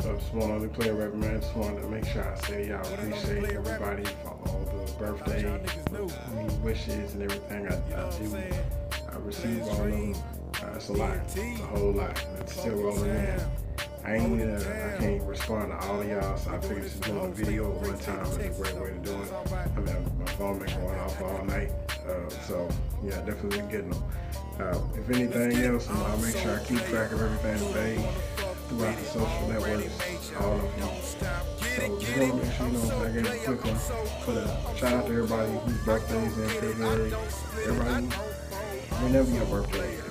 So just wanted to Playa Rabbit man. Just wanted to make sure I say y'all appreciate everybody for all the birthday wishes and everything I, I do. I receive all of them. Uh, it's a lot. It's a whole lot. It's still rolling in. I ain't uh, I can't respond to all of y'all, so I figured just doing a video at one time is a great way to do it. I mean, my phone been going off all night, uh, so yeah, definitely getting them. Uh, if anything else, I'll make sure I keep track of everything today throughout the social networks, all of them. So just want to make sure you know I gave a quick one. But uh, shout out to everybody whose birthdays in February. Everybody, whenever your birthday is.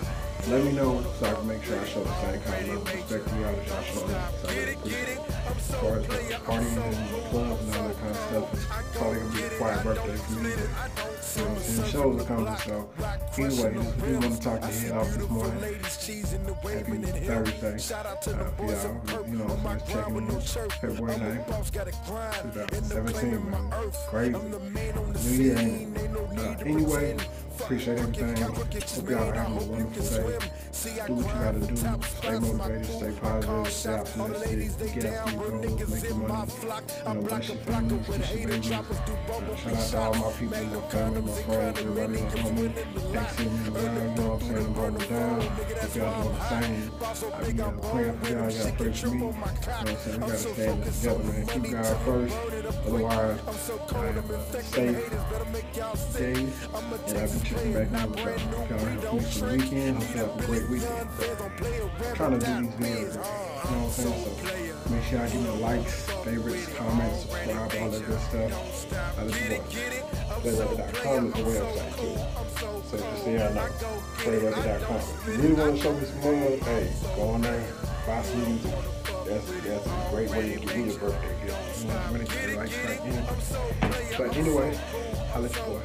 Let me know so I can make sure I show the same kind of love, respect to y'all that y'all show me. So I appreciate As far as partying and clubs and kind of stuff, it's probably gonna be a quiet birthday for me. But, you know, and shows are coming, so anyway, just we want to talk your head off this morning. Happy Thursday. Uh, y'all, you know, just checking in February 9th, 2017, man. Crazy. New Year. Uh, anyway, Appreciate everything. Hope y'all are having a wonderful day. Do what you gotta do. Stay motivated, stay positive, stay optimistic, get after your goals, make your money. You know, bless your family, bless your babies. Uh, shout out to all my people, my family, my friends, everybody that's home. Thanks me around, you know what I'm saying? I'm holding down. If y'all doing the same, I uh, praying for y'all, y'all pray for me. You know what I'm saying? We gotta stand together, man. Keep God first. Otherwise, I am uh, safe days, and I'll be checking back in with y'all. Y'all have a peaceful weekend. Hope y'all have a great weekend. Trying to do these videos, you know what I'm saying? So make sure y'all give me likes, favorites, comments, subscribe, all that good stuff. I just want playarabbit.com is the website too. So just so y'all know, playarabbit.com. If you really want to show me some love, hey, go on there, buy some music. That's, that's a great way to give me a birthday gift. You know, I'm gonna get like right. But anyway, I'll let you boy.